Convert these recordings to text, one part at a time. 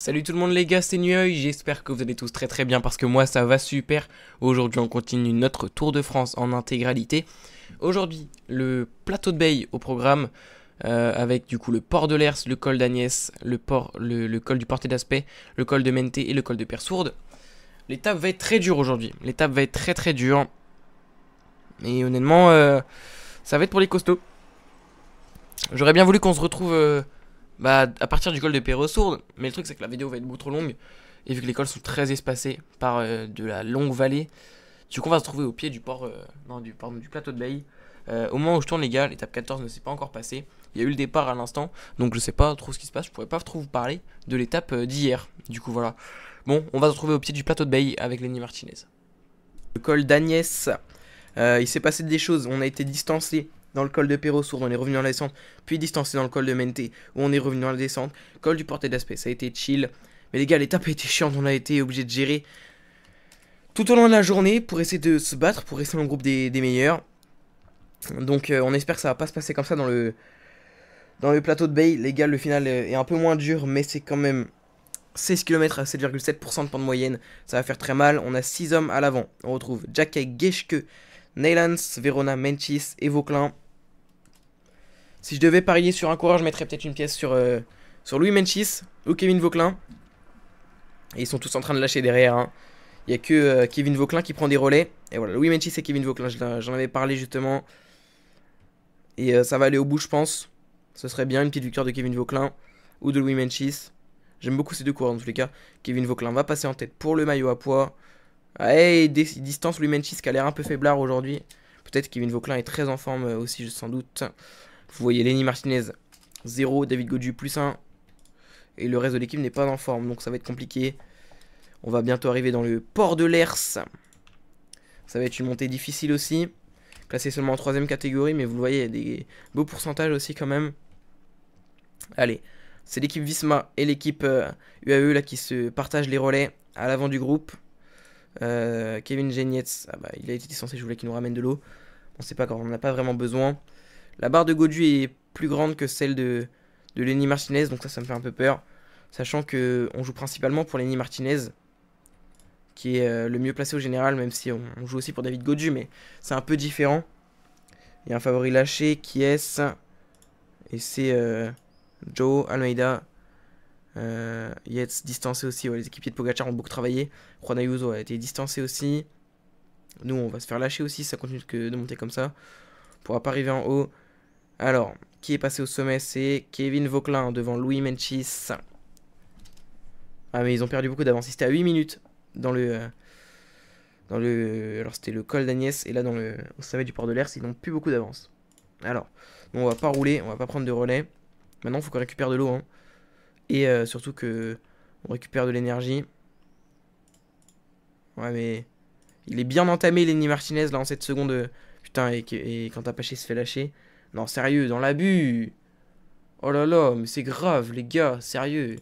Salut tout le monde les gars, c'est Nueuil, j'espère que vous allez tous très très bien parce que moi ça va super. Aujourd'hui on continue notre Tour de France en intégralité. Aujourd'hui le plateau de Bay au programme euh, avec du coup le port de l'Ers, le col d'Agnès, le, col du Porté d'Aspect, le col de Menté et le col de Persourde. L'étape va être très dure aujourd'hui, l'étape va être très très dure. Et honnêtement euh, ça va être pour les costauds. J'aurais bien voulu qu'on se retrouve... Euh, bah, à partir du col de Perrosourde, mais le truc c'est que la vidéo va être beaucoup trop longue, et vu que les cols sont très espacés par euh, de la longue vallée, du coup on va se trouver au pied du port, euh, non, du, pardon, du plateau de Bay. Euh, au moment où je tourne les gars, l'étape 14 ne s'est pas encore passée, il y a eu le départ à l'instant, donc je sais pas trop ce qui se passe, je pourrais pas trop vous parler de l'étape d'hier, du coup voilà. Bon, on va se retrouver au pied du plateau de Bay avec Lenny Martinez. Le col d'Agnès, il s'est passé des choses, on a été distancé dans le col de Perrosourde, on est revenu la descente, puis distancé dans le col de Mente, où on est revenu la descente. Col du porté d'aspect, ça a été chill. Mais les gars, l'étape a été chiante, on a été obligé de gérer tout au long de la journée pour essayer de se battre, pour rester dans le groupe des, meilleurs. Donc euh, on espère que ça va pas se passer comme ça dans le, dans le plateau de Bay. Les gars, le final est un peu moins dur, mais c'est quand même 16 km à 7,7% de pente moyenne. Ça va faire très mal. On a 6 hommes à l'avant. On retrouve Jack Geschke, Neylands, Verona, Menchis et Vauclin. Si je devais parier sur un coureur, je mettrais peut-être une pièce sur, euh, Louis Menchis ou Kevin Vauclin. Et ils sont tous en train de lâcher derrière. Hein. Il n'y a que euh, Kevin Vauclin qui prend des relais. Et voilà, Louis Menchis et Kevin Vauclin, j'en avais parlé justement. Et euh, ça va aller au bout, je pense. Ce serait bien une petite victoire de Kevin Vauclin ou de Louis Menchis. J'aime beaucoup ces deux coureurs dans tous les cas. Kevin Vauclin va passer en tête pour le maillot à poids. Hey, distance Louis Menchis qui a l'air un peu faiblard aujourd'hui. Peut-être Kevin Vauclin est très en forme aussi, sans doute. Vous voyez Lenny Martinez 0, David Godu plus 1. Et le reste de l'équipe n'est pas en forme, donc ça va être compliqué. On va bientôt arriver dans le port de l'Ers. Ça va être une montée difficile aussi. Classé seulement en troisième catégorie, mais vous le voyez, il y a des beaux pourcentages aussi quand même. Allez, c'est l'équipe Visma et l'équipe UAE euh, qui se partagent les relais à l'avant du groupe. Euh, Kevin Genietz, ah bah, il a été censé, je voulais qu'il nous ramène de l'eau. On sait pas quand on n'a pas vraiment besoin. La barre de Godu est plus grande que celle de, Lenny Martinez, donc ça, ça me fait un peu peur. Sachant que on joue principalement pour Lenny Martinez, qui est euh, le mieux placé au général, même si on, joue aussi pour David Godu, mais c'est un peu différent. Il y a un favori lâché qui est et c'est euh, Joe Almeida. Euh, Yates distancé aussi, les équipiers de Pogacar ont beaucoup travaillé. Juan Ayuso a été distancé aussi. Nous, on va se faire lâcher aussi, ça continue de monter comme ça. On pourra pas arriver en haut. Alors, qui est passé au sommet C'est Kevin Vauclin devant Louis Menchis. Ah, mais ils ont perdu beaucoup d'avance. C'était à 8 minutes dans le. Euh, dans le. Alors, c'était le col d'Agnès. Et là, dans le, au sommet du port de l'air, ils n'ont plus beaucoup d'avance. Alors, on va pas rouler, on va pas prendre de relais. Maintenant, il faut qu'on récupère de l'eau. Hein. Et euh, surtout que on récupère de l'énergie. Ouais, mais. Il est bien entamé, Lenny Martinez, là, en cette seconde. Putain, et, et quand Apache se fait lâcher. Non, sérieux, dans l'abus. Oh là là, mais c'est grave, les gars, sérieux.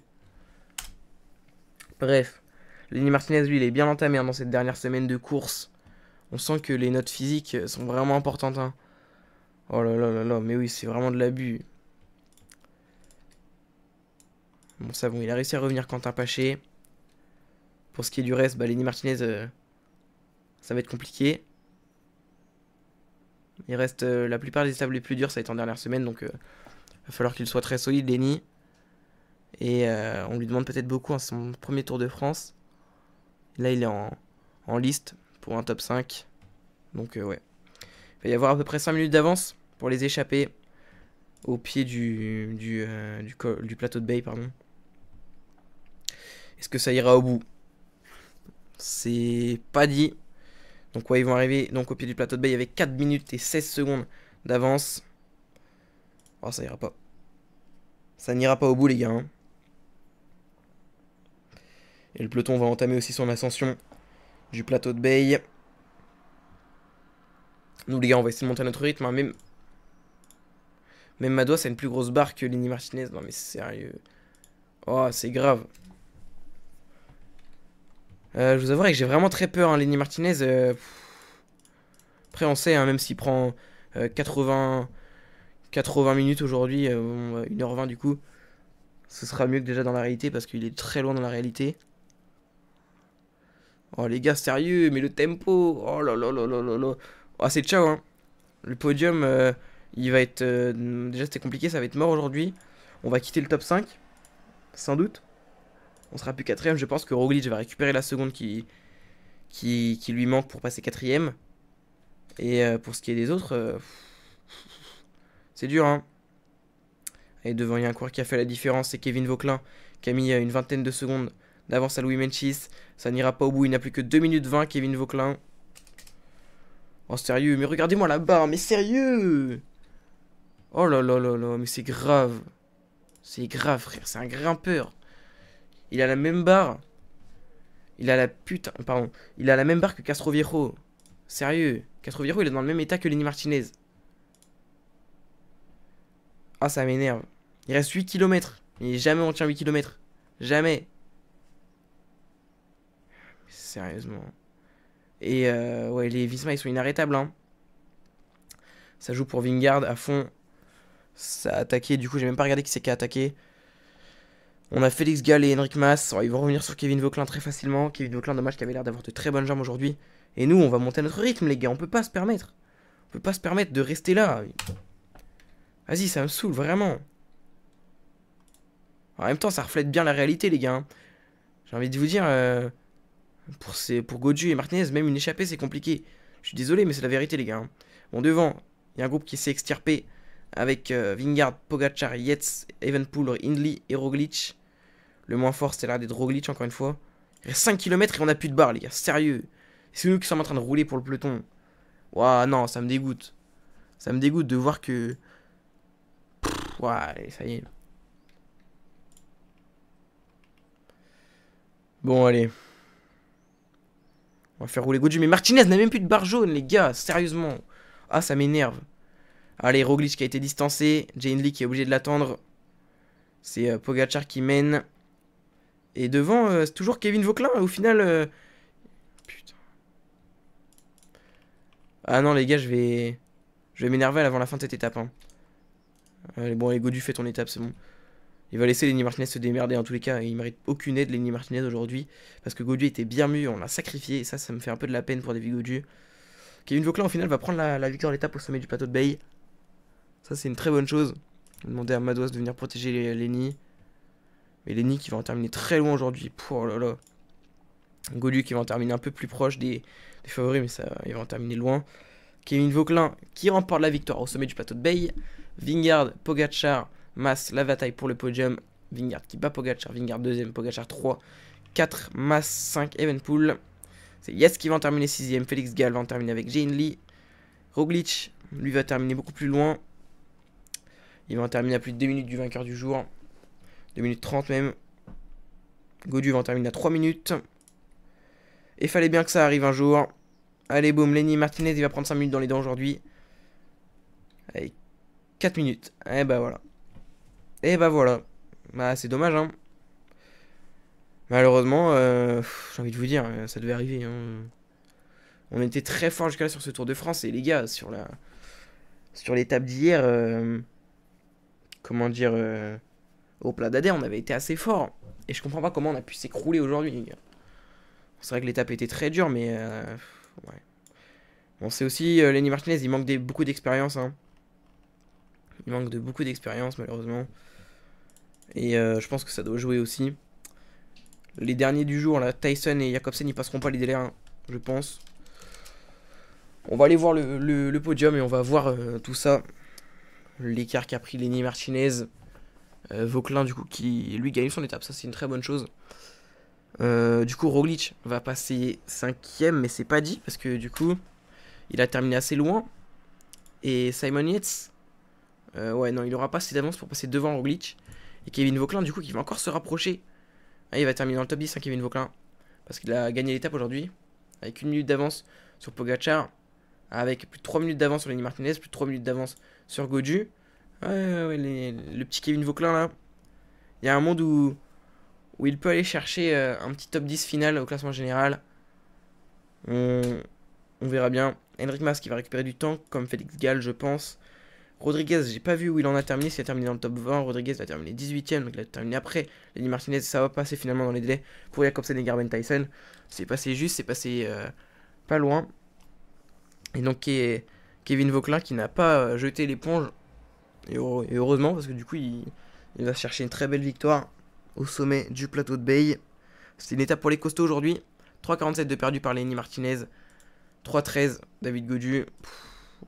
Bref. Lenny Martinez, lui, il est bien entamé hein, dans cette dernière semaine de course. On sent que les notes physiques sont vraiment importantes. Hein. Oh là là là là, mais oui, c'est vraiment de l'abus. Bon, ça bon, il a réussi à revenir Quentin Paché. Pour ce qui est du reste, bah, Lenny Martinez, euh, ça va être compliqué. Il reste euh, la plupart des étapes les plus dures, ça va être en dernière semaine, donc il euh, va falloir qu'il soit très solide, Lenny. Et euh, on lui demande peut-être beaucoup en son premier Tour de France. Là, il est en, en liste pour un top 5. Donc, ouais. Il va y avoir à peu près 5 minutes d'avance pour les échapper au pied du, du, du, du plateau de Bay. pardon. Est-ce que ça ira au bout? C'est pas dit. Donc ouais, ils vont arriver au pied du plateau de Bay avec 4 minutes et 16 secondes d'avance. Oh, ça ira pas. Ça n'ira pas au bout, les gars. Hein. Et le peloton va entamer aussi son ascension du plateau de Bay. Nous, les gars, on va essayer de monter notre rythme. Hein. Même... Même Madois, c'est une plus grosse barre que Lenny Martinez. Non, mais sérieux. Oh, c'est grave. Euh, je vous avouerai que j'ai vraiment très peur, hein, Lenny Martinez. Euh, après, on sait, hein, même s'il prend 80, euh, 80 minutes aujourd'hui, 1h20 du coup, Ce sera mieux que déjà dans la réalité parce qu'il est très loin dans la réalité. Oh les gars, sérieux, mais le tempo. Oh là là là là là là. Oh, c'est ciao, hein. Le podium, il va être. euh, déjà, c'était compliqué, ça va être mort aujourd'hui. On va quitter le top 5. Sans doute. On sera plus quatrième. Je pense que Roglic va récupérer la seconde qui, qui, lui manque pour passer quatrième. Et euh, pour ce qui est des autres, euh, c'est dur, hein. Et devant, il y a un coureur qui a fait la différence, c'est Kevin Vauquelin, qui a mis euh, une vingtaine de secondes d'avance à Louis Menchis. Ça n'ira pas au bout, il n'a plus que 2 minutes 20, Kevin Vauquelin. Oh, sérieux, mais regardez-moi barre, mais sérieux Oh là là là là, mais c'est grave. C'est grave, frère, c'est un grimpeur. Il a la même barre. Il a la putain, pardon. Il a la même barre que Castroviejo. Sérieux. Castroviejo, il est dans le même état que Lenny Martinez. Ah, ça m'énerve. Il reste 8 km. Et jamais on tient 8 km. Jamais. Sérieusement. Et euh, ouais, les Visma, ils sont inarrêtables. Hein. Ça joue pour Vingard à fond. Ça a attaqué. Du coup, j'ai même pas regardé qui c'est qui a attaqué. On a Félix Gall et Henrik Mas. Oh, ils vont revenir sur Kevin Vauquelin très facilement. Kevin Vauquelin, dommage, qui avait l'air d'avoir de très bonnes jambes aujourd'hui. Et nous, on va monter notre rythme, les gars. On peut pas se permettre. On peut pas se permettre de rester là. Vas-y, ça me saoule, vraiment. En même temps, ça reflète bien la réalité, les gars. hein. J'ai envie de vous dire, euh, pour, ces, pour Godu et Martinez, même une échappée, c'est compliqué. Je suis désolé, mais c'est la vérité, les gars. hein. Bon, devant, il y a un groupe qui s'est extirpé avec euh, Vingard, Pogacar, Yates, Evenpool, Hindley et Roglic. Le moins fort, c'était là d'être Roglic, encore une fois. Il reste 5 km et on a plus de barre, les gars. Sérieux. C'est nous qui sommes en train de rouler pour le peloton. Ouah, non, ça me dégoûte. Ça me dégoûte de voir que. Ouah, allez, ça y est. Bon, allez. On va faire rouler Godu. Mais Martinez n'a même plus de barre jaune, les gars. Sérieusement. Ah, ça m'énerve. Allez, Roglic qui a été distancé. Jane Lee qui est obligé de l'attendre. C'est euh, Pogachar qui mène. Et devant, euh, c'est toujours Kevin Vauquelin. Au final. euh, Putain. Ah non, les gars, je vais. Je vais m'énerver avant la fin de cette étape. Hein. Bon, allez, Godu, fais ton étape, c'est bon. Il va laisser Lenny Martinez se démerder en tous les cas. Il mérite aucune aide, Lenny Martinez, aujourd'hui. Parce que Godu était bien mieux, on l'a sacrifié. Et ça, ça me fait un peu de la peine pour David Godu. Kevin Vauquelin, au final, va prendre la, la victoire d'étape au sommet du plateau de Bay. Ça, c'est une très bonne chose. On demander à Madouas de venir protéger Lenny. Mais Lenny qui va en terminer très loin aujourd'hui. Oh là là. Godu qui va en terminer un peu plus proche des, favoris, mais ça, il va en terminer loin. Kevin Vauquelin qui remporte la victoire au sommet du plateau de Bay. Vingard, Pogachar, Mas, la bataille pour le podium. Vingard qui bat Pogachar, Vingard deuxième, Pogachar 3, 4, Mas 5, Evenpool. C'est Yates qui va en terminer sixième, Félix Gall va en terminer avec Jane Lee. Roglic, lui va terminer beaucoup plus loin. Il va en terminer à plus de 2 minutes du vainqueur du jour. 2 minutes 30 même. Godu va en terminer à 3 minutes. Et fallait bien que ça arrive un jour. Allez, boum, Lenny Martinez, il va prendre 5 minutes dans les dents aujourd'hui. Allez, 4 minutes. Et bah voilà. Et bah voilà. Bah c'est dommage, hein. Malheureusement, euh, j'ai envie de vous dire, euh, ça devait arriver. hein. On était très fort jusqu'à là sur ce Tour de France. Et les gars, sur la sur l'étape d'hier, euh, comment dire, euh, au plat d'Ader, on avait été assez fort. Et je comprends pas comment on a pu s'écrouler aujourd'hui. C'est vrai que l'étape était très dure, mais euh, ouais. Bon, c'est aussi euh, Lenny Martinez, il manque beaucoup d'expérience. hein. Il manque de beaucoup d'expérience, malheureusement. Et je pense que ça doit jouer aussi. Les derniers du jour, là, Tyson et Jacobsen, ils passeront pas les délais, hein, je pense. On va aller voir le, podium et on va voir tout ça. L'écart qu'a pris Lenny Martinez. Euh, Vauquelin, du coup, qui lui gagne son étape. Ça, c'est une très bonne chose. Euh, du coup, Roglic va passer cinquième, mais c'est pas dit parce que du coup, il a terminé assez loin. Et Simon Yates, euh, ouais, non, il aura pas assez d'avance pour passer devant Roglic. Et Kevin Vauquelin, du coup, qui va encore se rapprocher. Ah, il va terminer dans le top 10, hein, Kevin Vauquelin. Parce qu'il a gagné l'étape aujourd'hui. Avec une minute d'avance sur Pogachar. Avec plus de 3 minutes d'avance sur Lenny Martinez. Plus de 3 minutes d'avance sur Godu. Ouais, ouais, ouais, les- le petit Kevin Vauquelin là. Il y a un monde où, où il peut aller chercher euh, un petit top 10 final au classement général. On, on verra bien. Henrik Mas qui va récupérer du temps, comme Félix Gall, je pense. Rodriguez, j'ai pas vu où il en a terminé. S'il a terminé dans le top 20, Rodriguez a terminé 18ème, donc il a terminé après. Lenny Martinez, ça va passer finalement dans les délais pour Jacobsen et Garben Tyson. C'est passé juste, c'est passé euh, pas loin. Et donc Kevin Vauclin qui n'a pas euh, jeté l'éponge. Et, heureusement, parce que du coup, il, va chercher une très belle victoire au sommet du plateau de Bay. C'est une étape pour les costauds aujourd'hui. 3,47 de perdu par Lenny Martinez. 3,13 David Godu.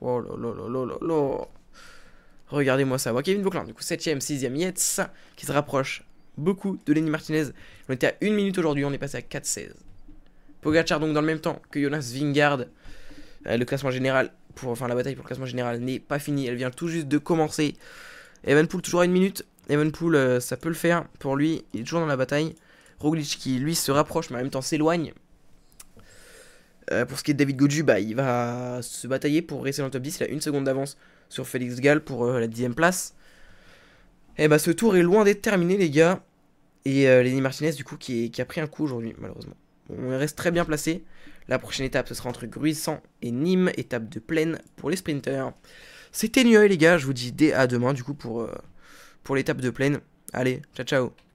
oh là là là là là Regardez-moi ça. Kevin Vauclin, du coup, 7ème, 6ème, Yates, qui se rapproche beaucoup de Lenny Martinez. On était à 1 minute aujourd'hui, on est passé à 4,16. Pogacar, donc, dans le même temps que Jonas Vingard. Euh, le classement général, pour, enfin, la bataille pour le classement général n'est pas finie. Elle vient tout juste de commencer. Evenpool, toujours à 1 minute. Evenpool, euh, ça peut le faire pour lui. Il est toujours dans la bataille. Roglic, qui lui se rapproche, mais en même temps s'éloigne. Euh, pour ce qui est de David Godu, bah, il va se batailler pour rester dans le top 10. Il a une seconde d'avance sur Félix Gall pour la 10 place. Et eh bah ce tour est loin d'être terminé les gars. Et Lenny Martinez du coup qui, a pris un coup aujourd'hui malheureusement. On reste très bien placé. La prochaine étape ce sera entre Gruissant et Nîmes, étape de plaine pour les sprinters. C'était Nueux les gars, je vous dis dès à demain du coup pour, pour l'étape de plaine. Allez, ciao ciao